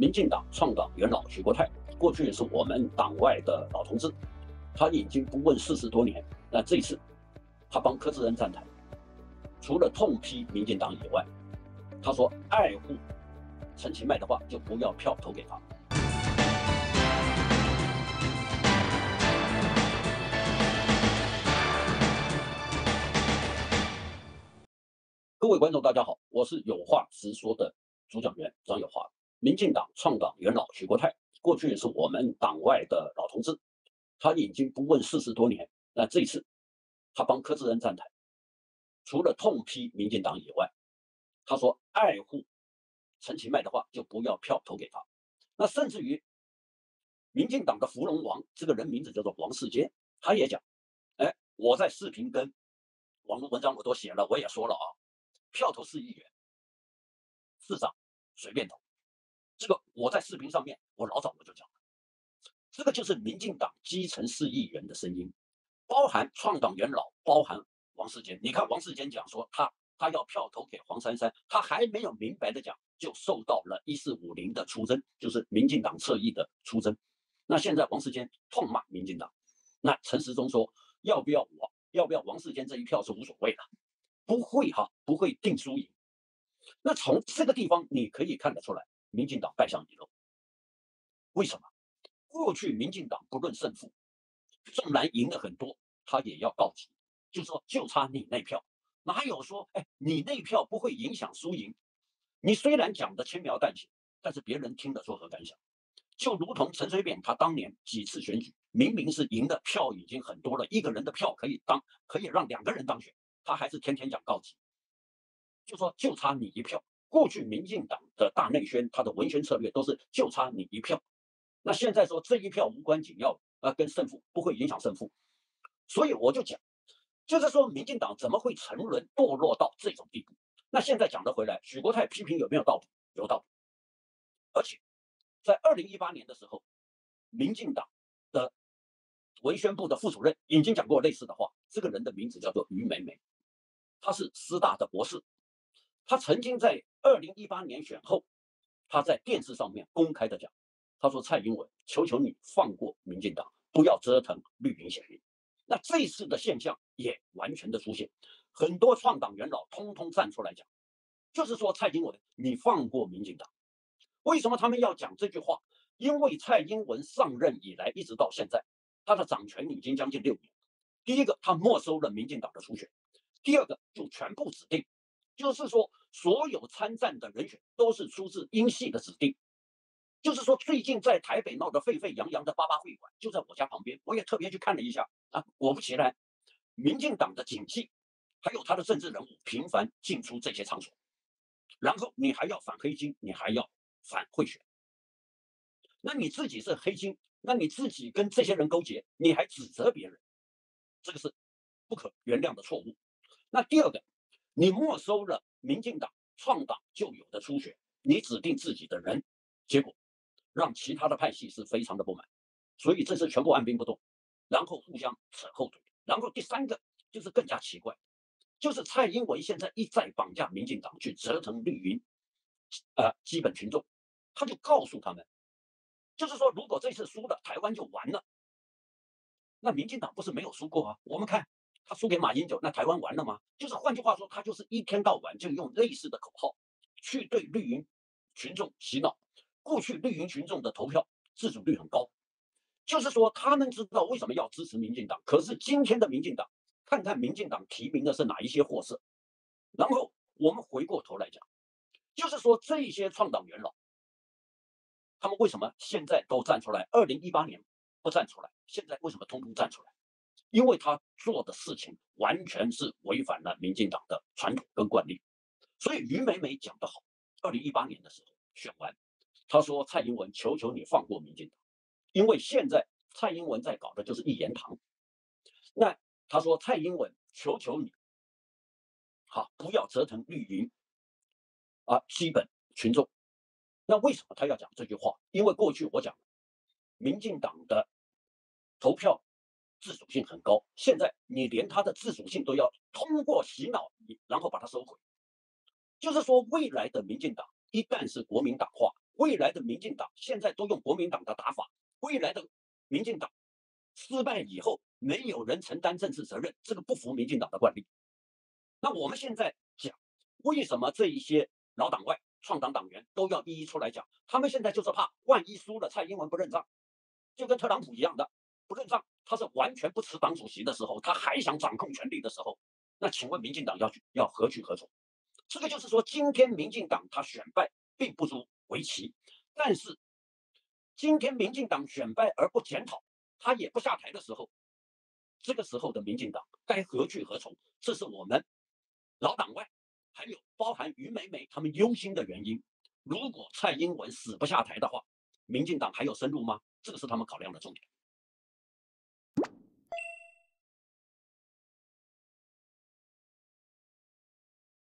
民进党创党元老许国泰，过去是我们党外的老同志，他已经不问世事多年。那这一次，他帮柯志恩站台，除了痛批民进党以外，他说爱护陈其迈的话，就不要票投给他。各位观众，大家好，我是有话直说的主讲员张有华。民进党创党元老许国泰，过去是我们党外的老同志，他已经不问世事多年。那这一次，他帮柯志恩站台，除了痛批民进党以外，他说爱护陈其迈的话，就不要票投给他。那甚至于，民进党的芙蓉王这个人名字叫做王世坚，他也讲，哎，我在视频跟网络文章我都写了，我也说了啊，票投四亿元，市长随便投。这个我在视频上面，我老早我就讲了，这个就是民进党基层市议员的声音，包含创党元老，包含王世坚。你看王世坚讲说他他要票投给黄珊珊，他还没有明白的讲，就受到了一四五零的出征，就是民进党侧翼的出征。那现在王世坚痛骂民进党，那陈时中说要不要我要不要王世坚这一票是无所谓的，不会哈，不会定输赢。那从这个地方你可以看得出来。民进党败相遗漏，为什么？过去民进党不论胜负，纵然赢了很多，他也要告急，就说就差你那票，哪有说哎你那票不会影响输赢？你虽然讲的轻描淡写，但是别人听了作何感想？就如同陈水扁他当年几次选举，明明是赢的票已经很多了，一个人的票可以当可以让两个人当选，他还是天天讲告急，就说就差你一票。过去民进党的大内宣，他的文宣策略都是就差你一票。那现在说这一票无关紧要，啊，跟胜负不会影响胜负。所以我就讲，就是说民进党怎么会沉沦堕落到这种地步？那现在讲得回来，许国泰批评有没有道理？有道理。而且在二零一八年的时候，民进党的文宣部的副主任已经讲过类似的话。这个人的名字叫做于美美，他是师大的博士。他曾经在二零一八年选后，他在电视上面公开的讲，他说：“蔡英文，求求你放过民进党，不要折腾绿营选民。”那这次的现象也完全的出现，很多创党元老通通站出来讲，就是说蔡英文，你放过民进党。为什么他们要讲这句话？因为蔡英文上任以来一直到现在，他的掌权已经将近六年。第一个，他没收了民进党的初选；第二个，就全部指定。就是说，所有参战的人选都是出自英系的指定。就是说，最近在台北闹得沸沸扬扬的八八会馆，就在我家旁边，我也特别去看了一下啊。果不其然，民进党的警系还有他的政治人物频繁进出这些场所。然后你还要反黑金，你还要反贿选。那你自己是黑金，那你自己跟这些人勾结，你还指责别人，这个是不可原谅的错误。那第二个。你没收了民进党创党就有的初选，你指定自己的人，结果让其他的派系是非常的不满，所以这次全部按兵不动，然后互相扯后腿。然后第三个就是更加奇怪，就是蔡英文现在一再绑架民进党去折腾绿营，呃，基本群众，他就告诉他们，就是说如果这次输了，台湾就完了。那民进党不是没有输过啊？我们看。他输给马英九，那台湾完了吗？就是换句话说，他就是一天到晚就用类似的口号去对绿营群众洗脑。过去绿营群众的投票自主率很高，就是说他们知道为什么要支持民进党。可是今天的民进党，看看民进党提名的是哪一些货色，然后我们回过头来讲，就是说这些创党元老，他们为什么现在都站出来？二零一八年不站出来，现在为什么通通站出来？因为他做的事情完全是违反了民进党的传统跟惯例，所以于美美讲得好。二零一八年的时候选完，他说：“蔡英文，求求你放过民进党，因为现在蔡英文在搞的就是一言堂。”那他说：“蔡英文，求求你，好不要折腾绿营啊，基本群众。”那为什么他要讲这句话？因为过去我讲，民进党的投票。自主性很高，现在你连他的自主性都要通过洗脑，然后把它收回。就是说，未来的民进党一旦是国民党化，未来的民进党现在都用国民党的打法，未来的民进党失败以后，没有人承担政治责任，这个不服民进党的惯例。那我们现在讲，为什么这一些老党外、创党党员都要一一出来讲？他们现在就是怕，万一输了，蔡英文不认账，就跟特朗普一样的不认账。他是完全不持党主席的时候，他还想掌控权力的时候，那请问民进党要去要何去何从？这个就是说，今天民进党他选败，并不足为奇，但是今天民进党选败而不检讨，他也不下台的时候，这个时候的民进党该何去何从？这是我们。老党外，还有包含于美美他们忧心的原因。如果蔡英文死不下台的话，民进党还有生路吗？这个是他们考量的重点。